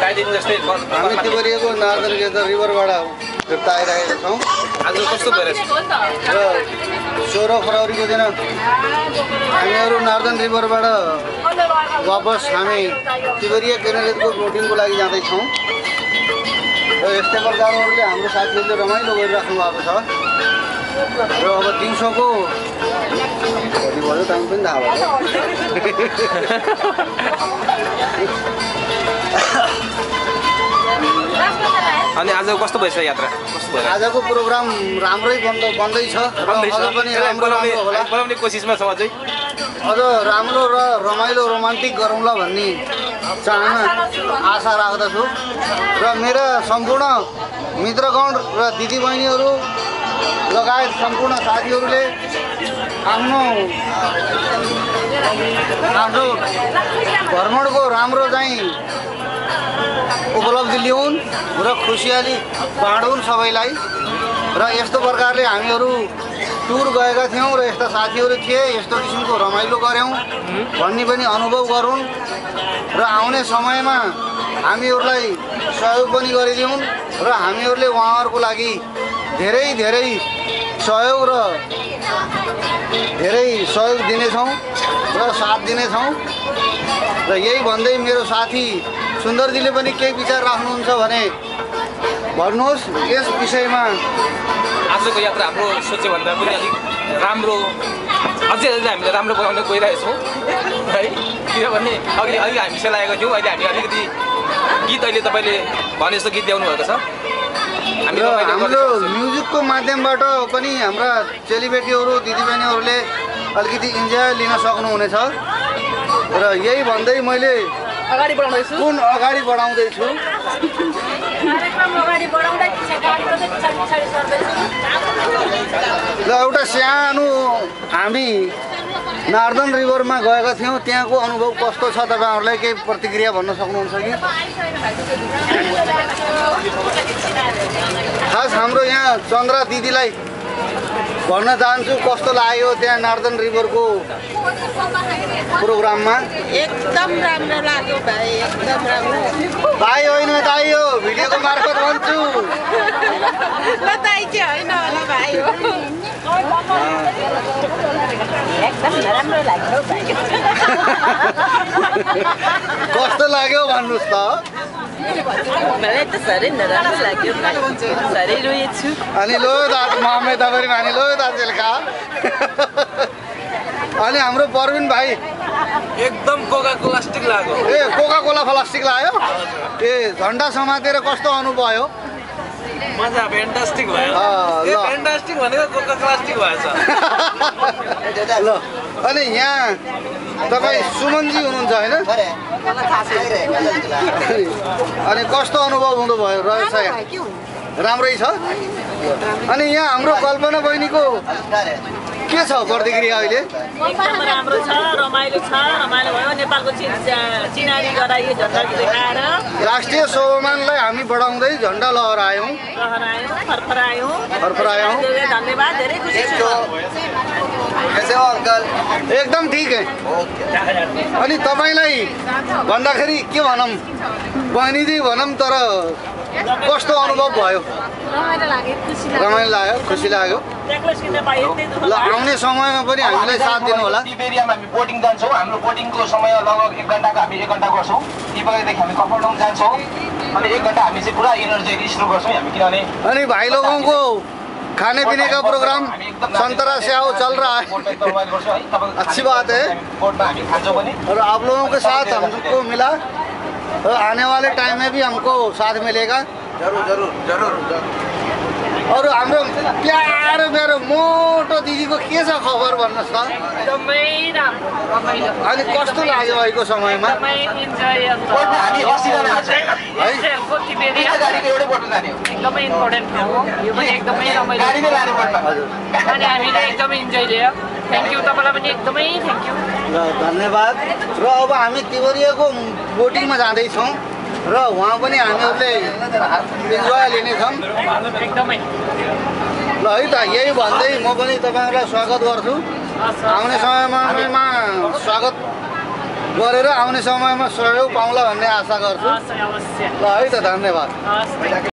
गाइदिनु जस्तै हामी तिबरिएको northern gather रिभरबाट फिर्ता आइरहेका छौँ आज कस्तो भइरहेछ र सोह्र फरवरीको दिन हामीहरू नार्दन रिभरबाट वापस हामी तिबरिया केन्द्रको भोटिङको लागि जाँदैछौँ। र यस्तै प्रकारहरूले हाम्रो साथीहरूले रमाइलो गरिराख्नु भएको छ। र अब दिउँसोको कति भयो टाइम पनि थाहा भयो। अनि आज कस्तो भइछ यात्रा? कस्तो आजको प्रोग्राम राम्रै बन्द बन्दैछ। बनाउने कोसिसमा छौँ अझै। अझ राम्रो र रमाइलो रोमान्टिक गरौँला भन्ने चाहना आशा राख्दछु। र मेरा सम्पूर्ण मित्रगण र दिदीबहिनीहरू लगायत सम्पूर्ण साथीहरूले आफ्नो आफ्नो भ्रमणको राम्रो चाहिँ उपलब्धि लिउन् र खुसियाली बाँडुन् सबैलाई। र यस्तो प्रकारले हामीहरू टुर गएका थियौँ र यस्ता साथीहरू थिए यस्तो किसिमको रमाइलो गऱ्यौँ भन्ने पनि अनुभव गरौँ र आउने समयमा हामीहरूलाई सहयोग पनि गरिदिउन् र हामीहरूले उहाँहरूको लागि धेरै धेरै सहयोग र धेरै सहयोग दिनेछौँ र साथ दिनेछौँ। र यही भन्दै मेरो साथी सुन्दरजीले पनि केही विचार राख्नुहुन्छ भने भन्नुहोस् यस विषयमा। आजको यात्रा हाम्रो सोचे भन्दा पनि अलिक राम्रो अझै अझै हामीले राम्रो बनाउन गइरहेछौँ है? किनभने अघि अघि हामी सेलाएको थियौँ अहिले हामी अलिकति गीत अहिले तपाईँले भने जस्तो गीत ल्याउनु भएको छ हाम्रो। म्युजिकको माध्यमबाट पनि हाम्रा चेलीबेटीहरू दिदीबहिनीहरूले अलिकति इन्जोय लिन सक्नुहुनेछ। र यही भन्दै मैले अगाडि बढाउँदैछु। कुन अगाडि बढाउँदैछु? कार्यक्रम अगाडि बढाउँदै पछाडि पछाडि पछाडि पछाडि सर्दैछु। र एउटा सानो हामी नार्दन रिभरमा गएका थियौँ। त्यहाँको अनुभव कस्तो छ? तपाईँहरूलाई केही प्रतिक्रिया भन्न सक्नुहुन्छ कि? खास हाम्रो यहाँ चन्द्रा दिदीलाई भन्न चाहन्छु कस्तो लाग्यो त्यहाँ नार्दन रिभरको प्रोग्राममा? एकदम राम्रो लाग्यो भाइ एकदम राम्रो। भाइ होइन दाइ हो भिडियोको मार्फत भन्छु। होइन होला भाइ। हो कस्तो लाग्यो भन्नुहोस् त। मलाई त साह्रै नराम्रो लाग्यो भाइ साह्रै रोएछु अनि लो मामे भने लो अनि हाम्रो परविन भाइ एकदम कोका प्लास्टिक लाग्यो ए कोका कोला प्लास्टिक लाग्यो ए झन्डा समातेर कस्तो अनुभव भयो मजा फ्यान्टास्टिक भयो अँ, ल। ए फ्यान्टास्टिक भनेको कोका भएछ ल अनि यहाँ तपाईँ सुमनजी हुनुहुन्छ होइन? अनि कस्तो अनुभव हुँदो भयो रहेछ यहाँ राम्रै छ। अनि यहाँ हाम्रो कल्पना बहिनीको के छ प्रतिक्रिया अहिले? एकदम राम्रो छ रमाइलो छ। रमाइलो भयो। नेपालको चिनारी गराइयो झन्डा देखाएर राष्ट्रिय स्वाभिमानलाई हामी बढाउँदै झन्डा लहरायौँ लहरायौँ फरफरायौँ। फरफरायौँ। धन्यवाद धेरै खुसी छु। एकदम ठिक है। अनि तपाईँलाई भन्दाखेरि के भनौँ? बहिनीजी भनौँ तर कस्तो अनुभव भयो। रमाइलो लाग्यो खुसी लाग्यो। ल आउने समयमा पनि हामीलाई साथ दिनु होला तिबेरियामा हामी बोटिङ जान्छौँ। हाम्रो बोटिङको समय लगभग एक घन्टाको हामी एक घन्टा गर्छौँ। तिबेरियादेखि हामी कफरडोङ जान्छौँ। अनि एक घन्टा हामी चाहिँ पुरा इनर्जी स्ट्रो गर्छौँ हामी किनभने अनि भाई लोगों को खाने पीने का प्रोग्राम संतरा स्याउ चल रहा है। अच्छी बात है। और आप लोगों के साथ हमको मिला। आने वाले टाइम में भी हमको साथ मिलेगा। ज़रूर ज़रूर ज़रूर, जरुर। और हाम्रो प्यारो प्यारो मोटो दिदीको के छ खबर भन्नुहोस् त एकदमै राम्रो रमाइलो। अनि कस्तो लाग्यो अहिलेको समयमा? धन्यवाद। र अब हामी तिवरियाको बोटिङमा जाँदैछौँ। र उहाँ पनि हामीहरूले इन्जोय लिनेछौँ एकदमै। ल है त यही भन्दै म पनि तपाईँहरूलाई स्वागत गर्छु। आउने समयमा स्वागत गरेर आउने समयमा सहयोग पाउँला भन्ने आशा गर्छु। ल है त धन्यवाद।